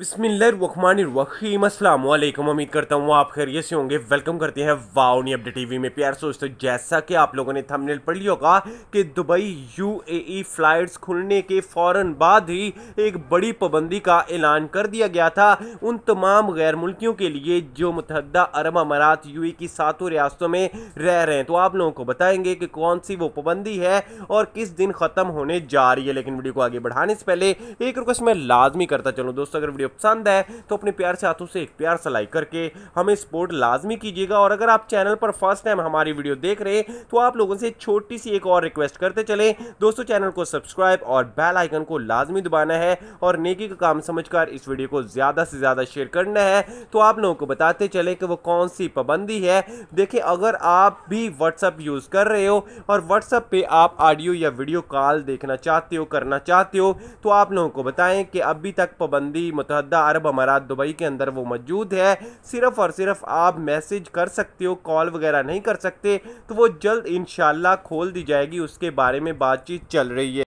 بسم اللہ الرحمن الرحیم، السلام علیکم۔ امید کرتا ہوں آپ خیریت سے ہوں گے۔ ویلکم کرتے ہیں واؤنی اپڈیٹ ٹی وی میں۔ پیار سوچتے جیسا کہ آپ لوگوں نے تھمنیل پڑھ لیا ہوگا کہ Dubai U A E flights کھلنے کے فوراً بعد ہی ایک بڑی پابندی کا اعلان کر دیا گیا تھا۔ ان تمام غیر ملکیوں کے لیے جو متحدہ عرب امارات یو ای کی ساتوں ریاستوں میں رہ رہے ہیں۔ تو آپ لوگوں کو بتائیں گے کہ کون سی وہ پابندی ہے اور کس دن ختم ہونے جا رہی ہے۔ لیکن ویڈیو کو آگے بڑھانے سے پہلے ایک رکس میں لازمی کرتا چلوں۔ دوستو، اگر ویڈیو پسند ہے تو اپنے پیار سے ہاتھوں سے ایک پیار سے لائک کر کے ہمیں سپورٹ لازمی کیجیے گا اور اگر آپ چینل پر فرسٹ ٹائم ہماری ویڈیو دیکھ رہے تو آپ لوگوں سے چھوٹی سی ایک اور ریکویسٹ کرتے چلیں۔ دوستو چینل کو سبسکرائب اور بیل آئیکن کو لازمی دبانا ہے اور نیکی کا کام سمجھ کر اس ویڈیو کو زیادہ سے زیادہ شیئر کرنا ہے تو آپ لوگوں کو بتاتے چلیں کہ وہ کون سی پابندی ہے۔ دیکھیں اگر آپ بھی واٹس اپ یوز کر رہے ہو اور واٹس اپ پہ آپ آڈیو یا ویڈیو کال دیکھنا چاہتے ہو، کرنا چاہتے ہو، تو آپ لوگوں کو بتائیں کہ ابھی تک پابندی مطلب متحدہ عرب امارات دبئی کے اندر وہ موجود ہے۔ صرف اور صرف آپ میسج کر سکتے ہو، کال وغیرہ نہیں کر سکتے، تو وہ جلد انشاءاللہ کھول دی جائے گی، اس کے بارے میں بات چیت چل رہی ہے۔